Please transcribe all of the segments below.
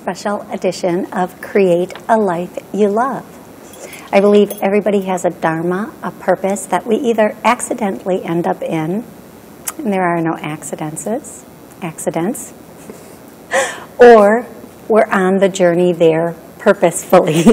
special edition of Create a Life You Love. I believe everybody has a dharma, a purpose that we either accidentally end up in, and there are no accidents, accidents, or we're on the journey there purposefully.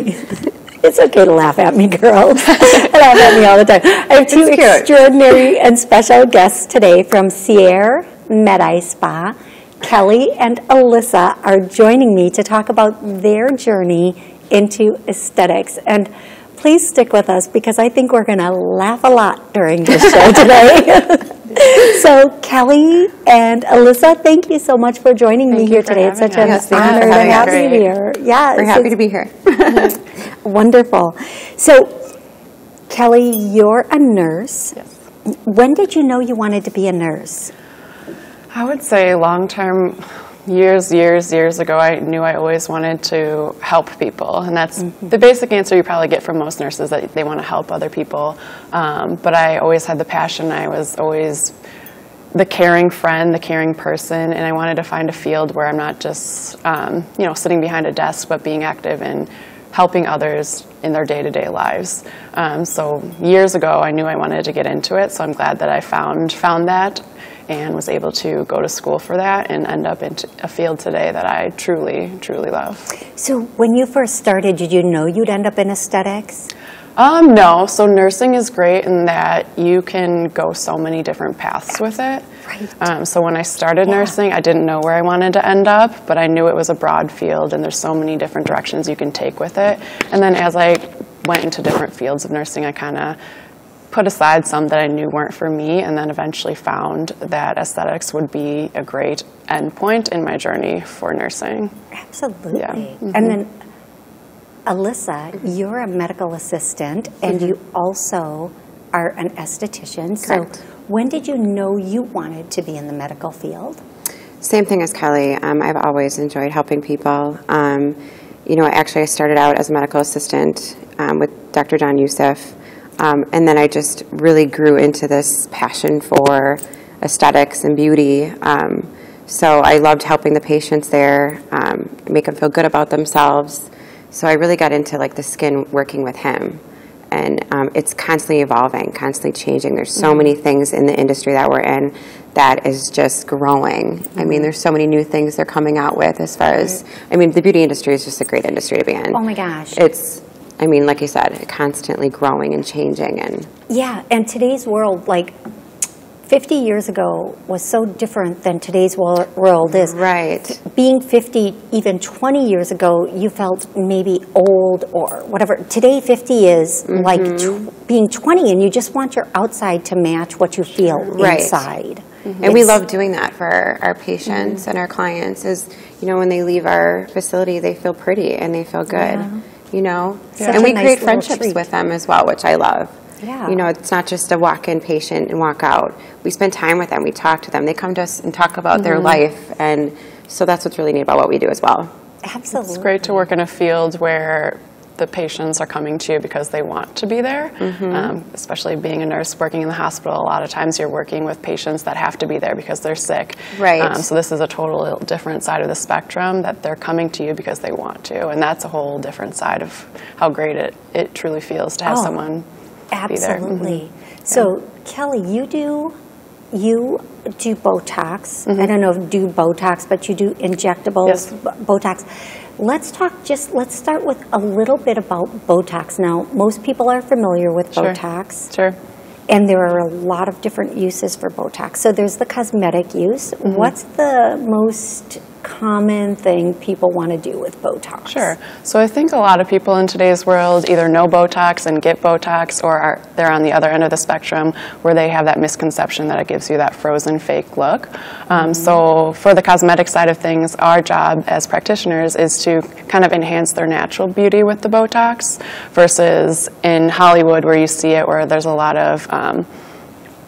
it's okay to laugh at me, girls. laugh at me all the time. I have two extraordinary and special guests today from SIÈR Med Spa. Kelly and Alysa are joining me to talk about their journey into aesthetics. And please stick with us because I think we're going to laugh a lot during this show today. so, Kelly and Alysa, thank you so much for joining thank me here today. It's such an yes, honor to have you here. Yeah, we're happy to be here. wonderful. So, Kelly, you're a nurse. Yes. When did you know you wanted to be a nurse? I would say long term, years, years, years ago, I knew I always wanted to help people. And that's mm-hmm. the basic answer you probably get from most nurses that they want to help other people. Um, but I always had the passion. I was always the caring friend, the caring person, and I wanted to find a field where I'm not just, um, you know, sitting behind a desk, but being active and helping others in their day-to-day lives. Um, so years ago, I knew I wanted to get into it. So I'm glad that I found found that and was able to go to school for that and end up in a field today that I truly, truly love. So when you first started, did you know you'd end up in aesthetics? Um, no. So nursing is great in that you can go so many different paths with it. Right. Um, so when I started yeah. nursing, I didn't know where I wanted to end up, but I knew it was a broad field and there's so many different directions you can take with it. And then as I went into different fields of nursing, I kind of put aside some that I knew weren't for me, and then eventually found that aesthetics would be a great endpoint in my journey for nursing. Absolutely. Yeah. Mm-hmm. And then, Alysa, you're a medical assistant, and mm-hmm. you also are an esthetician. Correct. So, when did you know you wanted to be in the medical field? Same thing as Kelly. Um, I've always enjoyed helping people. Um, you know, actually, I started out as a medical assistant um, with Dr. John Yousif. Um, and then I just really grew into this passion for aesthetics and beauty. Um, so I loved helping the patients there, um, make them feel good about themselves. So I really got into like the skin working with him. And um, it's constantly evolving, constantly changing. There's so mm-hmm. many things in the industry that we're in that is just growing. Mm-hmm. I mean, mm-hmm. there's so many new things they're coming out with as far as, I mean, the beauty industry is just a great industry to be in. Oh my gosh. It's I mean, like you said, constantly growing and changing and yeah. And today's world, like 50 years ago, was so different than today's world is. Right. Being 50, even 20 years ago, you felt maybe old or whatever. Today, 50 is mm-hmm. like tw- being 20, and you just want your outside to match what you feel right. inside. Mm-hmm. And we love doing that for our patients mm-hmm. and our clients. Is you know when they leave our facility, they feel pretty and they feel good. Yeah you know? Yeah. And we nice create friendships treat. with them as well, which I love. Yeah. You know, it's not just a walk in patient and walk out. We spend time with them, we talk to them, they come to us and talk about mm-hmm. their life. And so that's what's really neat about what we do as well. Absolutely. It's great to work in a field where the patients are coming to you because they want to be there. Mm-hmm. Um, especially being a nurse working in the hospital, a lot of times you're working with patients that have to be there because they're sick. Right. Um, so this is a total different side of the spectrum that they're coming to you because they want to, and that's a whole different side of how great it, it truly feels to have oh, someone absolutely. Mm-hmm. So yeah. Kelly, you do you do Botox. Mm-hmm. I don't know if you do Botox, but you do injectables, yes. Botox. Let's talk just, let's start with a little bit about Botox. Now, most people are familiar with sure. Botox. Sure. And there are a lot of different uses for Botox. So there's the cosmetic use. Mm-hmm. What's the most common thing people want to do with Botox? Sure. So I think a lot of people in today's world either know Botox and get Botox, or are, they're on the other end of the spectrum where they have that misconception that it gives you that frozen fake look. Um, mm-hmm. So for the cosmetic side of things, our job as practitioners is to kind of enhance their natural beauty with the Botox versus in Hollywood where you see it where there's a lot of um,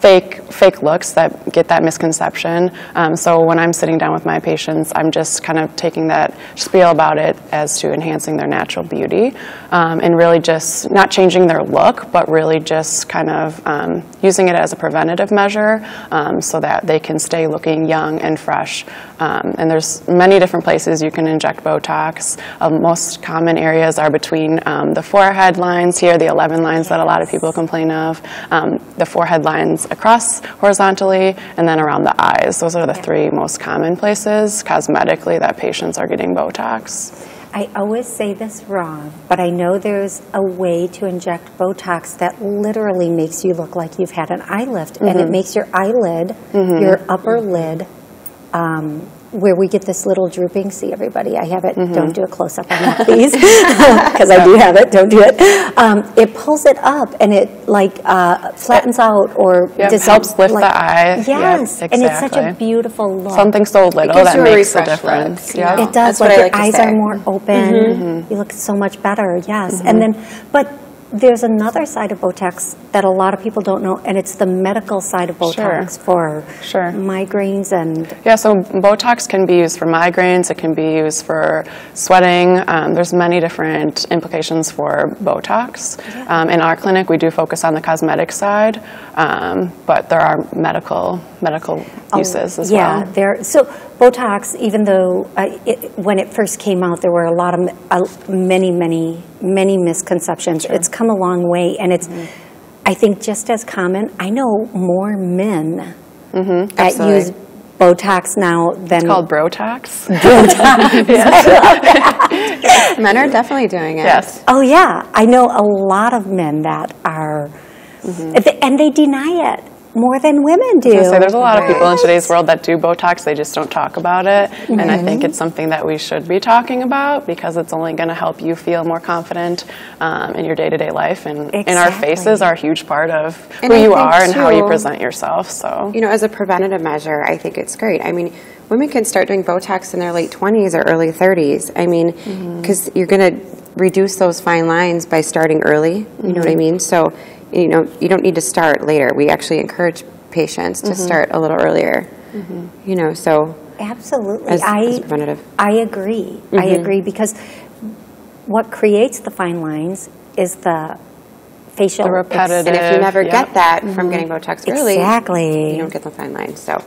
fake fake looks that get that misconception. Um, so when I'm sitting down with my patients, I'm just kind of taking that spiel about it as to enhancing their natural beauty, um, and really just not changing their look, but really just kind of um, using it as a preventative measure um, so that they can stay looking young and fresh. Um, and there's many different places you can inject Botox. Uh, most common areas are between the forehead lines here, the 11 lines that a lot of people complain of, the forehead lines across horizontally, and then around the eyes. Those are the three most common places cosmetically that patients are getting Botox. I always say this wrong, but I know there's a way to inject Botox that literally makes you look like you've had an eye lift, and it makes your eyelid, your upper lid, um, where we get this little drooping. See, everybody, I have it. Don't do a close up on that, please, because I do have it. Don't do it. Um, it pulls it up and it like uh, flattens out or Yep, does helps lift like- the eye. Yep, Yes, and it's such a beautiful look. Something so little gives that you a makes a difference. look, Yeah. It does. That's like what I your like to eyes say. are more open. You look so much better. Yes, and then but there's another side of Botox that a lot of people don't know, and it's the medical side of Botox for Sure. migraines and Yeah, so Botox can be used for migraines. It can be used for sweating. Um, there's many different implications for Botox. Um, in our clinic, we do focus on the cosmetic side, um, but there are medical medical uses as Oh, yeah, well. there. So Botox, even though uh, it, when it first came out, there were a lot of uh, many, many, many misconceptions. It's come a long way, and it's, Mm-hmm. I think, just as common. I know more men that Absolutely. use Botox now than It's called Brotox. Men are definitely doing it. yes. Oh yeah, I know a lot of men that are, and they deny it more than women do. So there's a lot of people in today's world that do Botox, they just don't talk about it. And I think mm-hmm. it's something that we should be talking about because it's only going to help you feel more confident um, in your day to day life. And, and our faces are a huge part of And who I you are and how you present yourself. So, You know, as a preventative measure, I think it's great. I mean, women can start doing Botox in their late 20s or early 30s. I mean, mm-hmm. because you're going to reduce those fine lines by starting early. You know what I mm-hmm. mean? So, you know, you don't need to start later. We actually encourage patients to mm-hmm. start a little earlier. Mm-hmm. You know, so Absolutely, as, I as preventative. I agree. I mm-hmm. agree because what creates the fine lines is the facial The repetitive- And if you never Yeah. get that from getting Botox early, Exactly. you don't get the fine lines. So,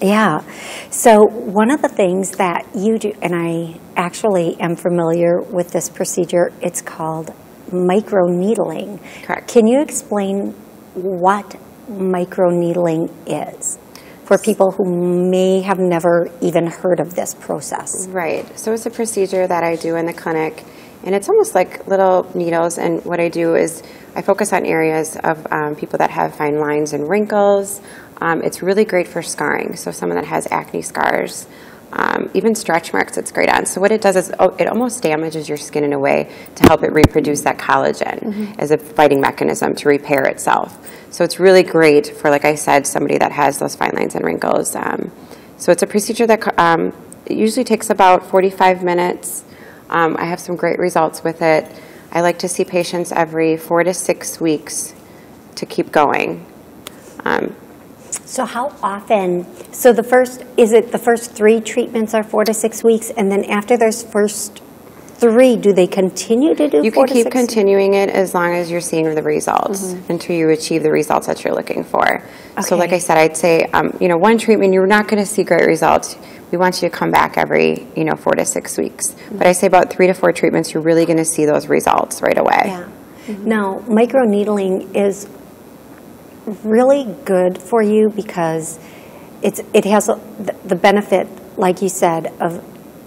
Yeah. So one of the things that you do, and I actually am familiar with this procedure, it's called microneedling. Correct. Can you explain what microneedling is for people who may have never even heard of this process? Right. So it's a procedure that I do in the clinic, and it's almost like little needles. And what I do is I focus on areas of um, people that have fine lines and wrinkles. Um, it's really great for scarring. So someone that has acne scars, um, even stretch marks, it's great on. So what it does is oh, it almost damages your skin in a way to help it reproduce that collagen as a fighting mechanism to repair itself. So it's really great for, like I said, somebody that has those fine lines and wrinkles. Um, so it's a procedure that um, it usually takes about 45 minutes. Um, I have some great results with it. I like to see patients every four to six weeks to keep going. So how often, so the first, is it the first three treatments are four to six weeks, and then after those first three, do they continue to do you can keep continuing it as long as you're seeing the results until you achieve the results that you're looking for. So, like I said, I'd say, um, you know, one treatment you're not going to see great results. We want you to come back every, you know, four to six weeks. But I say about three to four treatments, you're really going to see those results right away. Yeah. Now, microneedling is really good for you because it's it has a, the- benefit, like you said, of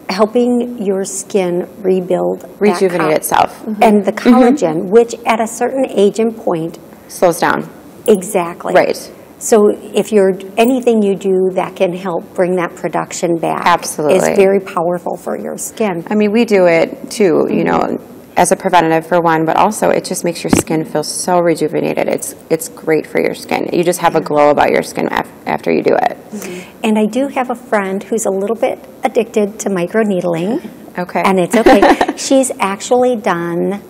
helping your skin rebuild, Rejuvenate itself. Mm-hmm. and the mm-hmm. collagen, which at a certain age and point, Slows down. exactly Right. So if you're anything you do that can help bring that production back, Absolutely. is very powerful for your skin. I mean, we do it too, you know, as a preventative for one, but also it just makes your skin feel so rejuvenated. It's it's great for your skin. You just have a glow about your skin af- after you do it. And I do have a friend who's a little bit addicted to microneedling. Okay. And it's okay. She's actually done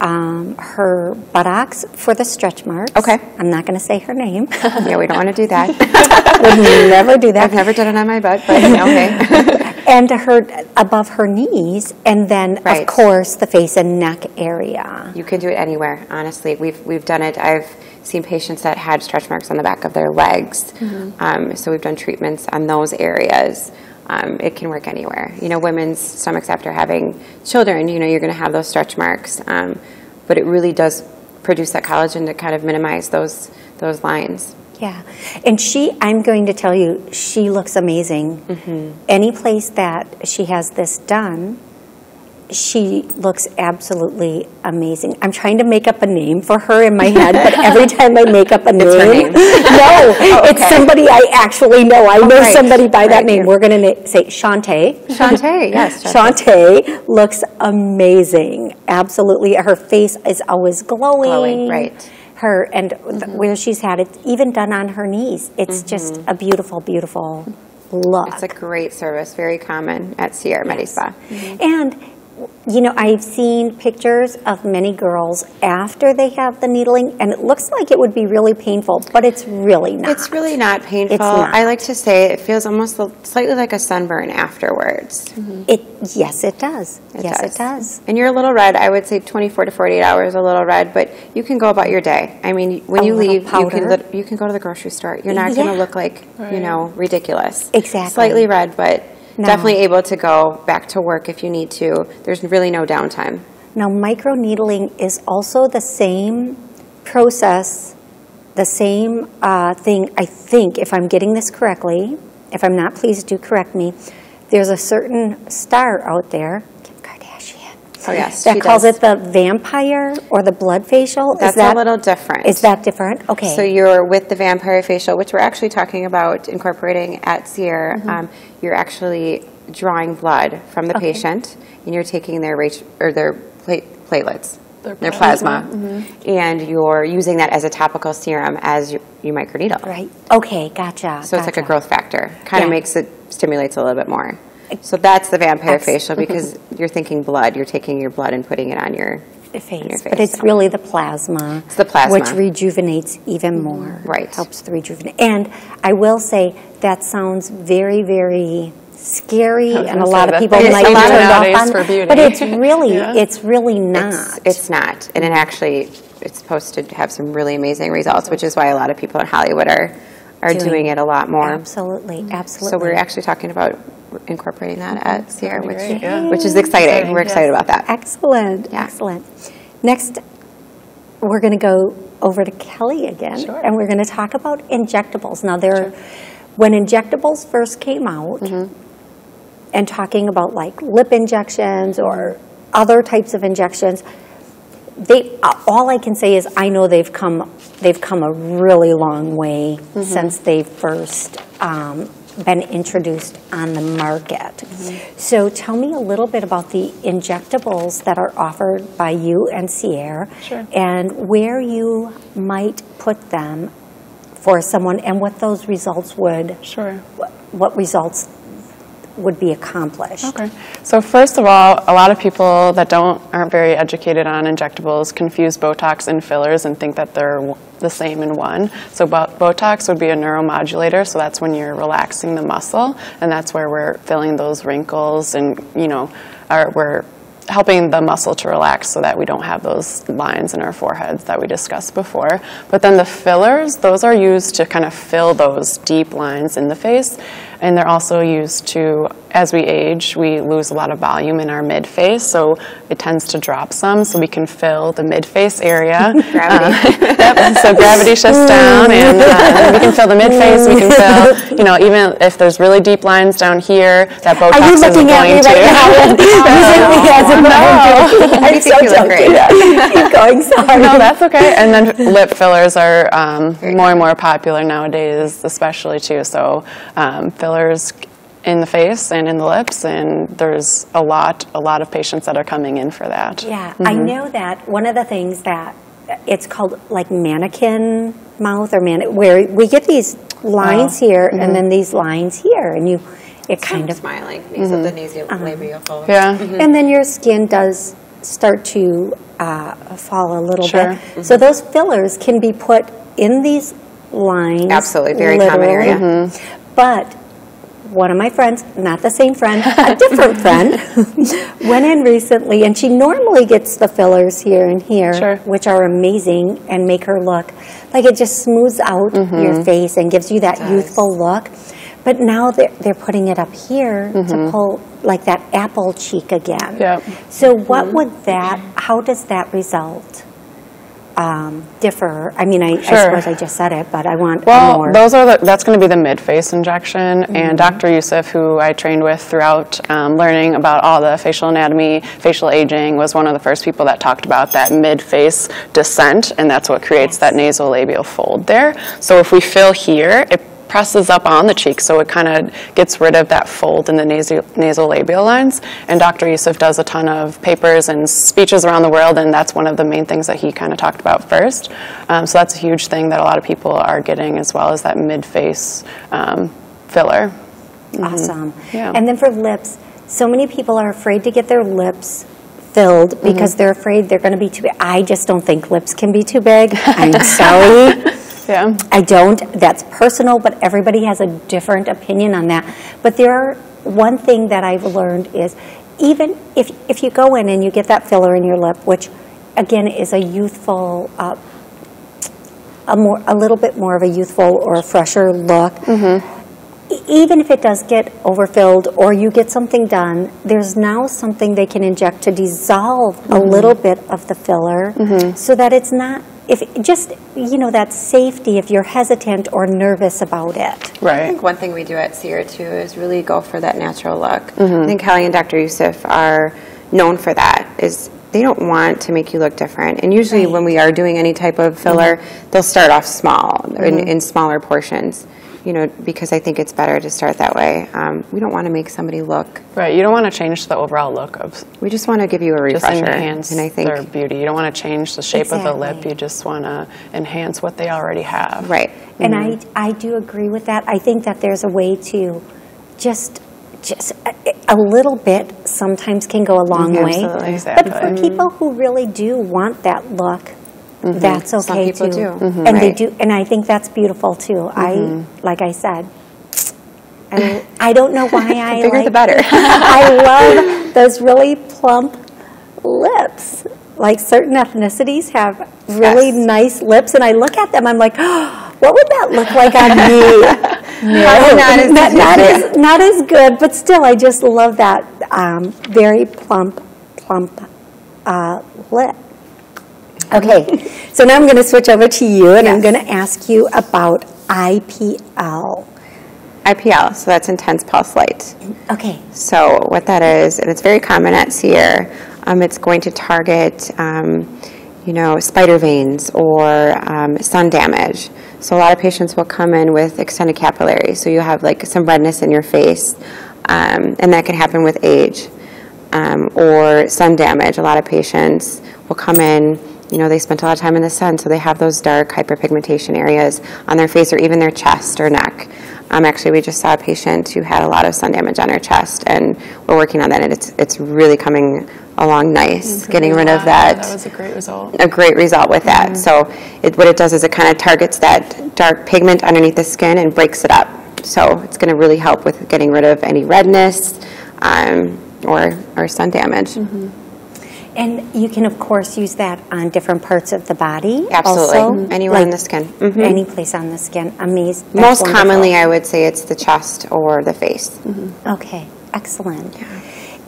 um, her buttocks for the stretch marks. Okay. I'm not going to say her name. Yeah, we don't want to do that. Would never do that. I've never done it on my butt, but okay. and to her above her knees, and then Right. of course the face and neck area. You can do it anywhere, honestly. We've, we've done it. I've seen patients that had stretch marks on the back of their legs. Um, so we've done treatments on those areas. Um, it can work anywhere. You know, women's stomachs after having children, you know, you're going to have those stretch marks. Um, but it really does produce that collagen to kind of minimize those, those lines. Yeah, and she, I'm going to tell you, she looks amazing. Mm-hmm. Any place that she has this done, she looks absolutely amazing. I'm trying to make up a name for her in my head, but every time I make up a name, name. no, oh, it's okay. somebody I actually know. I oh, know right, somebody by that right. name. We're going to say Shantae. Shantae, yes. Shantae looks amazing. Absolutely. Her face is always glowing. Glowing, right. Her and th- mm-hmm. where she's had it even done on her knees. It's mm-hmm. just a beautiful, beautiful look. It's a great service, very common at SIÈR Medi Spa. And you know, I've seen pictures of many girls after they have the needling, and it looks like it would be really painful, but it's really not. It's really not painful. It's not. I like to say it feels almost slightly like a sunburn afterwards. Mm-hmm. It yes, it does. It yes, does. it does. And you're a little red. I would say 24 to 48 hours, a little red, but you can go about your day. I mean, when A you leave, you can you can go to the grocery store. You're not going to look like you know ridiculous. Exactly. Slightly red, but No. definitely able to go back to work if you need to. There's really no downtime. Now, microneedling is also the same process, the same uh, thing, I think, if I'm getting this correctly. If I'm not, please do correct me. There's a certain star out there, Kim Kardashian, Oh yes, that she calls does. it the vampire or the blood facial. That's is that, a little different. Is that different? Okay. So you're with the vampire facial, which we're actually talking about incorporating at SIÈR. Mm-hmm. Um, you're actually drawing blood from the patient, and you're taking their rate, or their platelets, Their their plasma. plasma, and you're using that as a topical serum as you, you microneedle. right. Okay, gotcha. So it's like a growth factor. Kind of Yeah. makes it stimulates a little bit more. So that's the vampire facial because you're thinking blood. You're taking your blood and putting it on your face, your but it's really the plasma. It's the plasma. Which rejuvenates even mm-hmm. more. Right. Helps the rejuvenate. And I will say that sounds very, very scary, and a lot of people might a be lot turned nowadays off on for beauty. But it's really, Yeah. it's really not. It's, it's not, and it actually it's supposed to have some really amazing results, which is why a lot of people in Hollywood are are Doing- doing, it a lot more. Absolutely, mm-hmm. absolutely. So we're actually talking about incorporating that at SIÈR, which great, yeah. which is exciting. Exciting, We're excited yes. about that. Excellent, Yeah. excellent. Next, we're going to go over to Kelly again, Sure. and we're going to talk about injectables. Now, there, when injectables first came out, Mm-hmm. and talking about like lip injections or other types of injections, they uh, all I can say is I know they've come they've come a really long way Mm-hmm. since they first um, been introduced on the market. Mm-hmm. So tell me a little bit about the injectables that are offered by you and SIÈR, Sure. and where you might put them for someone, and what those results would Sure. what, what results would be accomplished. Okay. So first of all, a lot of people that don't aren't very educated on injectables confuse Botox and fillers and think that they're the same in one. So Botox would be a neuromodulator, so that's when you're relaxing the muscle, and that's where we're filling those wrinkles and you know, are, we're helping the muscle to relax so that we don't have those lines in our foreheads that we discussed before. But then the fillers, those are used to kind of fill those deep lines in the face. And they're also used to, as we age, we lose a lot of volume in our mid face, so it tends to drop some, so we can fill the mid face area. Gravity. Yep, so gravity shifts down, and uh, we can fill the mid face. We can fill, you know, even if there's really deep lines down here, that Botox Are you isn't looking at me to. right now? Using me as a I'm so you great. Keep going, sorry. no, that's okay. And then lip fillers are um, more and more popular nowadays, especially too. So um, fillers in the face and in the lips, and there's a lot, a lot of patients that are coming in for that. Yeah, I mm-hmm. know that one of the things that it's called like mannequin mouth or man, where we get these lines oh, here and mm-hmm. then these lines here, and you, it kind of, smiling makes it the nasolabial mm-hmm. uh-huh. fold. Yeah. and then your skin does start to uh, fall a little Sure. bit. So those fillers can be put in these lines. Absolutely, very common literally. area. But one of my friends, not the same friend, a different friend, went in recently, and she normally gets the fillers here and here, Sure. which are amazing and make her look like it just smooths out Mm-hmm. your face and gives you that youthful look. But now they're, they're putting it up here to pull like that apple cheek again. Mm-hmm. Yep. Mm-hmm. So what would that? How does that result um, differ? I mean, I, I suppose I just said it, but I want Well, more. those are the, that's going to be the mid-face injection, and Dr. Yousif, who I trained with throughout um, learning about all the facial anatomy, facial aging, was one of the first people that talked about that mid-face descent, and that's what creates that nasolabial fold there. So if we fill here, it presses up on the cheek, so it kind of gets rid of that fold in the nasal, labial lines. And Dr. Yousif does a ton of papers and speeches around the world, and that's one of the main things that he kind of talked about first. Um, so that's a huge thing that a lot of people are getting, as well as that mid-face um, filler. Awesome. Mm-hmm. Yeah. And then for lips, so many people are afraid to get their lips filled Mm-hmm. because they're afraid they're going to be too big. I just don't think lips can be too big. I'm sorry. Yeah. I don't. That's personal, but everybody has a different opinion on that. But there are one thing that I've learned is even if if you go in and you get that filler in your lip, which again is a youthful uh, a more a little bit more of a youthful or a fresher look. E- Even if it does get overfilled or you get something done, there's now something they can inject to dissolve a mm-hmm. little bit of the filler mm-hmm. so that it's not if just you know that safety if you're hesitant or nervous about it. Right. I think one thing we do at SIÈR too is really go for that natural look. Mm-hmm. I think Kelly and Dr. Yousif are known for that. Is they don't want to make you look different. And usually when we are doing any type of filler, mm-hmm. they'll start off small in, mm-hmm. in smaller portions. You know, because I think it's better to start that way. Um, we don't want to make somebody look. Right. You don't want to change the overall look of We just want to give you a just refresher. enhance and I think their beauty. You don't want to change the shape of the lip. You just want to enhance what they already have. right. And I, I do agree with that. I think that there's a way to just, just a, a little bit sometimes can go a long way. Absolutely. Exactly. But for people who really do want that look, that's okay Some people too. do. Mhm. And they do, and I think that's beautiful too. I, like I said, and I don't know why I bigger like, the better. I love those really plump lips. Like certain ethnicities have really Yes. nice lips, and I look at them. I'm like, oh, what would that look like on me? no, not as not, good. not as not as good, but still, I just love that um, very plump, plump uh, lip. Okay, so now I'm going to switch over to you, and I'm going to ask you about IPL. IPL, so that's intense pulse light. Okay, So what that is, and it's very common at SIÈR, um, it's going to target, um, you know, spider veins or um, sun damage. So a lot of patients will come in with extended capillaries, so you have like some redness in your face, um, and that can happen with age. Um, or sun damage. A lot of patients will come in, you know, they spent a lot of time in the sun, so they have those dark hyperpigmentation areas on their face or even their chest or neck. Um, actually, we just saw a patient who had a lot of sun damage on her chest, and we're working on that, and it's it's really coming along nice, getting rid of Yeah, that That was a great result. a great result with that. So it, what it does is it kind of targets that dark pigment underneath the skin and breaks it up. So it's going to really help with getting rid of any redness um, or, or sun damage. And you can of course use that on different parts of the body. Absolutely. also, Anywhere like on the skin. Mhm. Any place on the skin. Amazing. That's Most wonderful. commonly, I would say it's the chest or the face. Okay, excellent.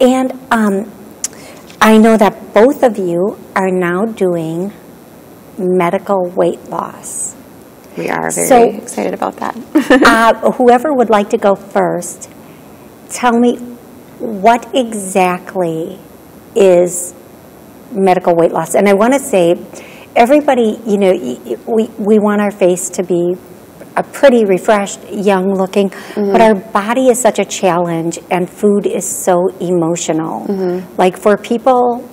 And um, I know that both of you are now doing medical weight loss. We are very So- excited about that. uh, whoever would like to go first, tell me what exactly is medical weight loss? And I want to say, everybody, you know, we, we want our face to be a pretty refreshed, young looking, but mm-hmm. our body is such a challenge and food is so emotional. Mm-hmm. Like for people,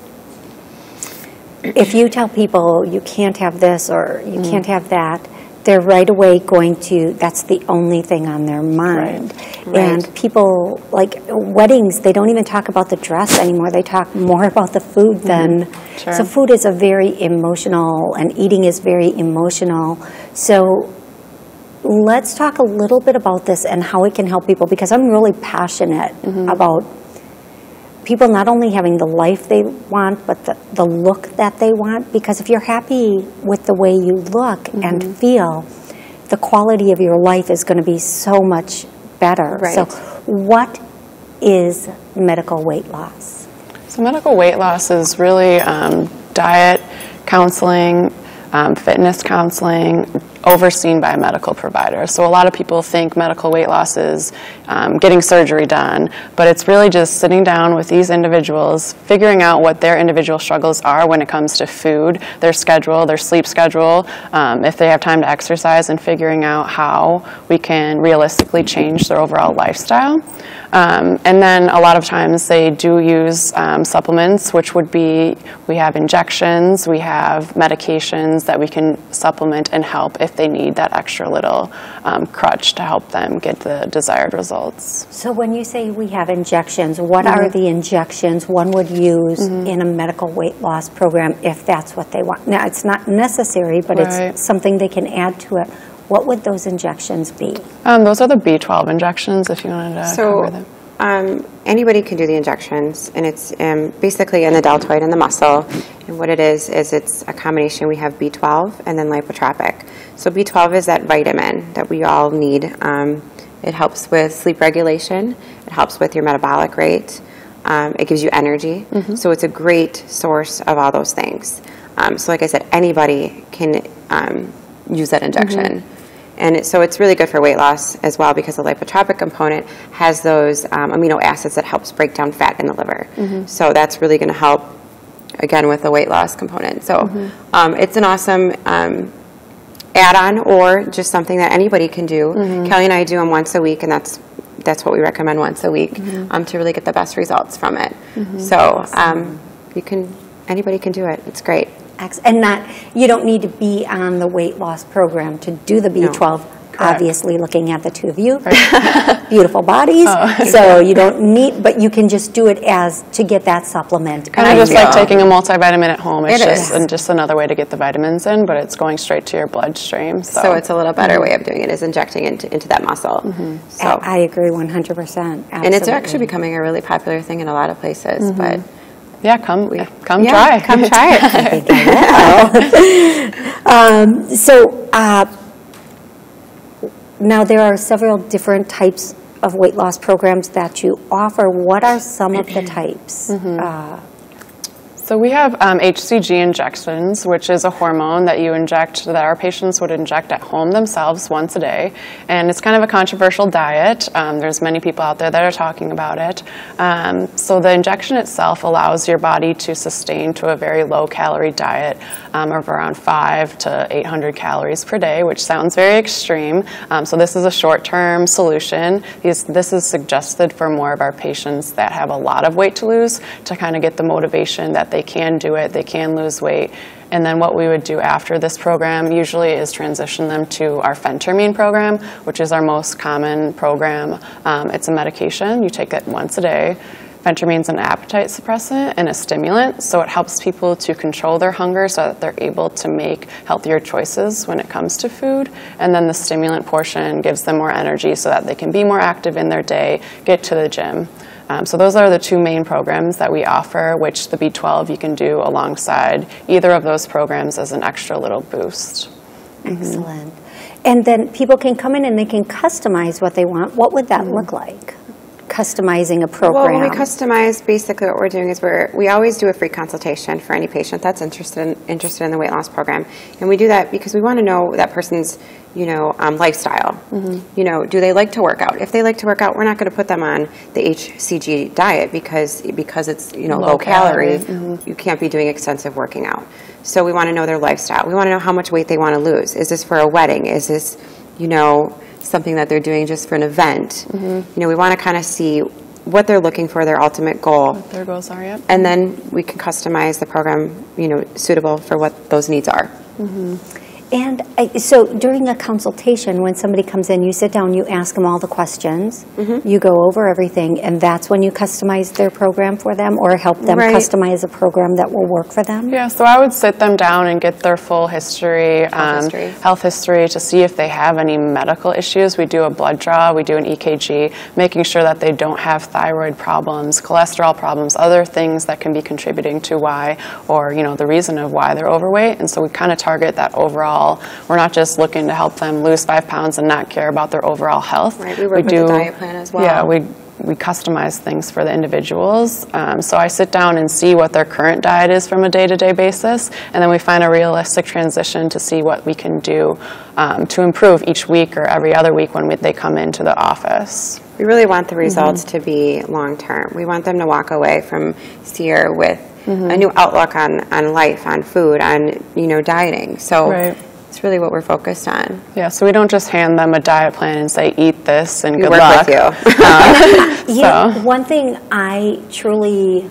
if you tell people you can't have this or you can't mm-hmm. have that, they're right away going to, that's the only thing on their mind. And Right. people, like weddings, they don't even talk about the dress anymore. They talk more about the food mm-hmm. than. Sure. So food is a very emotional, and eating is very emotional. So let's talk a little bit about this and how it can help people because I'm really passionate mm-hmm. about people not only having the life they want, but the, the look that they want. Because if you're happy with the way you look and feel, the quality of your life is going to be so much better. Right. So, what is medical weight loss? So medical weight loss is really um, diet, counseling, um, fitness counseling, overseen by a medical provider. So a lot of people think medical weight loss is um, getting surgery done, but it's really just sitting down with these individuals, figuring out what their individual struggles are when it comes to food, their schedule, their sleep schedule, um, if they have time to exercise, and figuring out how we can realistically change their overall lifestyle. Um, and then a lot of times they do use um, supplements, which would be we have injections, we have medications that we can supplement and help if they need that extra little um, crutch to help them get the desired results. So, when you say we have injections, what are the injections one would use in a medical weight loss program if that's what they want? Now, it's not necessary, but Right. it's something they can add to it. What would those injections be? Um, those are the B12 injections, if you wanted to So, cover them. um, anybody can do the injections, and it's um, basically in the deltoid in the muscle. And what it is is it's a combination. We have B12 and then lipotropic. So B12 is that vitamin that we all need. Um, it helps with sleep regulation. It helps with your metabolic rate. Um, it gives you energy. So it's a great source of all those things. Um, so, like I said, anybody can um, use that injection. And it, so it's really good for weight loss as well because the lipotropic component has those um, amino acids that helps break down fat in the liver. So that's really going to help, again, with the weight loss component. So um, it's an awesome um, add-on or just something that anybody can do. Kelly and I do them once a week, and that's that's what we recommend once a week um, to really get the best results from it. So um, you can anybody can do it. It's great. Ex- And not, you don't need to be on the weight loss program to do the B12. Obviously, looking at the two of you, beautiful bodies. Oh. So you don't need, but you can just do it as to get that supplement. Kind of just like taking a multivitamin at home. It's It just, is. and just another way to get the vitamins in, but it's going straight to your bloodstream. So, So it's a little better mm-hmm. way of doing it is injecting into, into that muscle. Mm-hmm. So I I agree 100%. and it's actually becoming a really popular thing in a lot of places. Mm-hmm. But yeah, come come yeah, try. come try it. Um, So uh, now there are several different types of weight loss programs that you offer. What are some of the types? Uh, So we have um, HCG injections, which is a hormone that you inject that our patients would inject at home themselves once a day, and it's kind of a controversial diet. Um, there's many people out there that are talking about it. Um, so the injection itself allows your body to sustain to a very low calorie diet um, of around five to 800 calories per day, which sounds very extreme. Um, so this is a short-term solution. This is suggested for more of our patients that have a lot of weight to lose to kind of get the motivation that they can do it, they can lose weight. And then what we would do after this program usually is transition them to our phentermine program, which is our most common program. Um, it's a medication, you take it once a day. Phentermine is an appetite suppressant and a stimulant, so it helps people to control their hunger so that they're able to make healthier choices when it comes to food. And then the stimulant portion gives them more energy so that they can be more active in their day, get to the gym. Um, so those are the two main programs that we offer, which the B12 you can do alongside either of those programs as an extra little boost. Excellent. And then people can come in and they can customize what they want. What would that look like? Customizing a program. Well, when we customize, basically what we're doing is we're, we always do a free consultation for any patient that's interested in, interested in the weight loss program. And we do that because we want to know that person's, you know, um, lifestyle. You know, do they like to work out? If they like to work out, we're not going to put them on the HCG diet because, because it's, you know, low, Low calorie. calorie, You can't be doing extensive working out. So we want to know their lifestyle. We want to know how much weight they want to lose. Is this for a wedding? Is this, you know, something that they're doing just for an event? Mm-hmm. You know, we want to kind of see what they're looking for, their ultimate goal, There goes our yep. and then we can customize the program, you know, suitable for what those needs are. Mm-hmm. And I, so during a consultation, when somebody comes in, you sit down, you ask them all the questions, Mm-hmm. you go over everything, and that's when you customize their program for them or help them Right. customize a program that will work for them? Yeah, so I would sit them down and get their full history, um, history. health history to see if they have any medical issues. We do a blood draw, we do an EKG, making sure that they don't have thyroid problems, cholesterol problems, other things that can be contributing to why or, you know, the reason of why they're overweight. And so we kind of target that overall. We're not just looking to help them lose five pounds and not care about their overall health. Right, we work with the diet plan as well. Yeah, we we customize things for the individuals. Um, so I sit down and see what their current diet is from a day-to-day basis, and then we find a realistic transition to see what we can do um, to improve each week or every other week when we, they come into the office. We really want the results to be long term. We want them to walk away from SIÈR with a new outlook on, on life, on food, on you know dieting. So Right. It's really what we're focused on. Yeah, so we don't just hand them a diet plan and say, eat this and We good work luck. with you. Um, yeah, So- one thing I truly,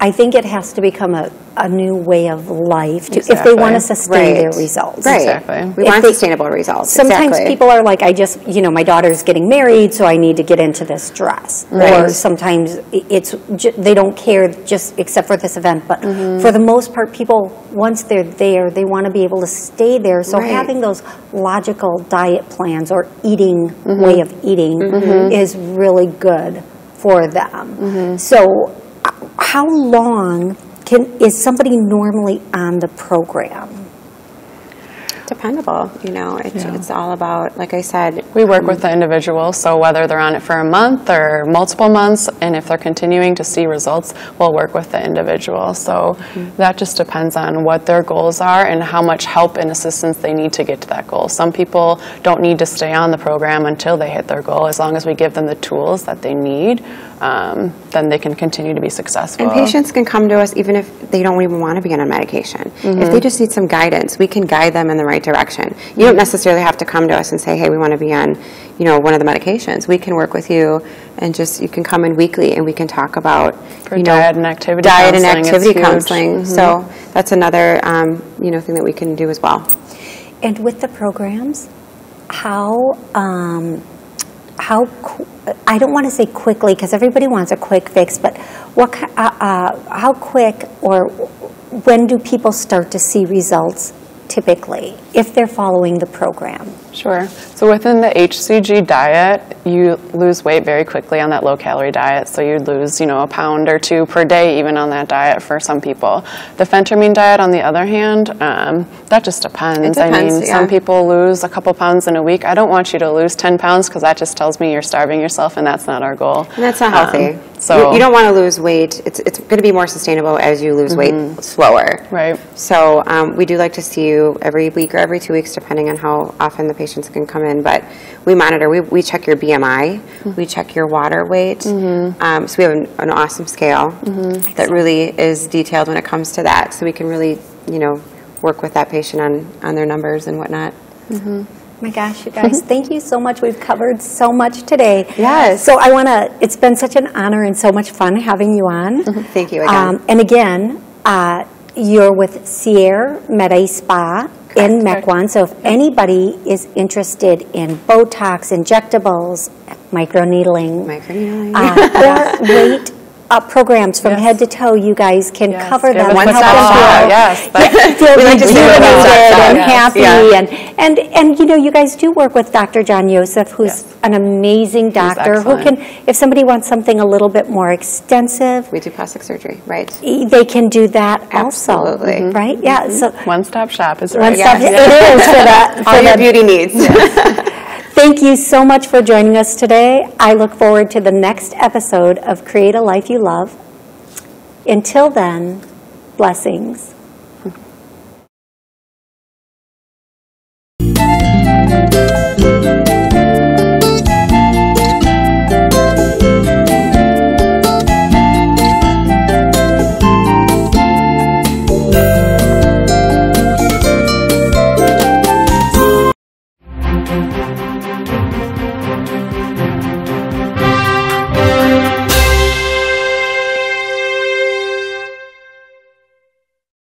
I think it has to become a, a new way of life to, if they want to Exactly. sustain their results. Right. Exactly. We If want they- sustainable results. Sometimes exactly. people are like, I just, you know, my daughter's getting married, so I need to get into this dress. Right. Or sometimes it's, they don't care just except for this event. But Mm-hmm. for the most part, people, once they're there, they want to be able to stay there. So Right. having those logical diet plans or eating, Mm-hmm. way of eating is really good for them. Mm-hmm. So how long can, is somebody normally on the program? Dependable. You know, it's, it's all about, like I said, We work with the individual, so whether they're on it for a month or multiple months, and if they're continuing to see results, we'll work with the individual. So that just depends on what their goals are and how much help and assistance they need to get to that goal. Some people don't need to stay on the program until they hit their goal. As long as we give them the tools that they need, um, then they can continue to be successful. And patients can come to us even if they don't even want to be on a medication. If they just need some guidance, we can guide them in the right direction. You don't necessarily have to come to us and say, "Hey, we want to be on, you know, one of the medications." We can work with you, and just you can come in weekly, and we can talk about, For you know, diet and activity diet counseling, it's activity huge. counseling. So that's another, um, you know, thing that we can do as well. And with the programs, how, um, how, qu- I don't want to say quickly because everybody wants a quick fix, but what, uh, uh, how quick or when do people start to see results typically if they're following the program? Sure. So within the HCG diet, you lose weight very quickly on that low calorie diet. So you lose, you know, a pound or two per day even on that diet for some people. The phentermine diet, on the other hand, um, that just depends. It I mean, yeah. some people lose a couple pounds in a week. I don't want you to lose 10 pounds because that just tells me you're starving yourself, and that's not our goal. And that's not Um, healthy. so you, you don't want to lose weight. It's, it's going to be more sustainable as you lose weight slower. Right. So um, we do like to see you every week or every two weeks, depending on how often the patients can come in. But we monitor. We, we check your BMI. We check your water weight. Um, so we have an, an awesome scale that really is detailed when it comes to that. So we can really, you know, work with that patient on on their numbers and whatnot. My gosh, you guys, thank you so much. We've covered so much today. Yes. So I want to, it's been such an honor and so much fun having you on. Thank you again. Um, and again, uh, you're with SIÈR Medi Spa in Mequon. So if anybody is interested in Botox, injectables, microneedling, Microneedling. uh, or weight uh, programs from Yes. head to toe, you guys can Yes, cover give them. and help stop them shop, feel- Yes. that- feel We like to say we're rejuvenated and happy. Yeah. And, and, and, you know, you guys do work with Dr. John Yousif, who's Yes. an amazing doctor who can, if somebody wants something a little bit more extensive, we do plastic surgery, right? they can do that also. Absolutely. Mhm. Right? Yeah. So One-stop shop is one right. stop, Yes. it is for the, All for your beauty needs. Thank you so much for joining us today. I look forward to the next episode of Create a Life You Love. Until then, blessings.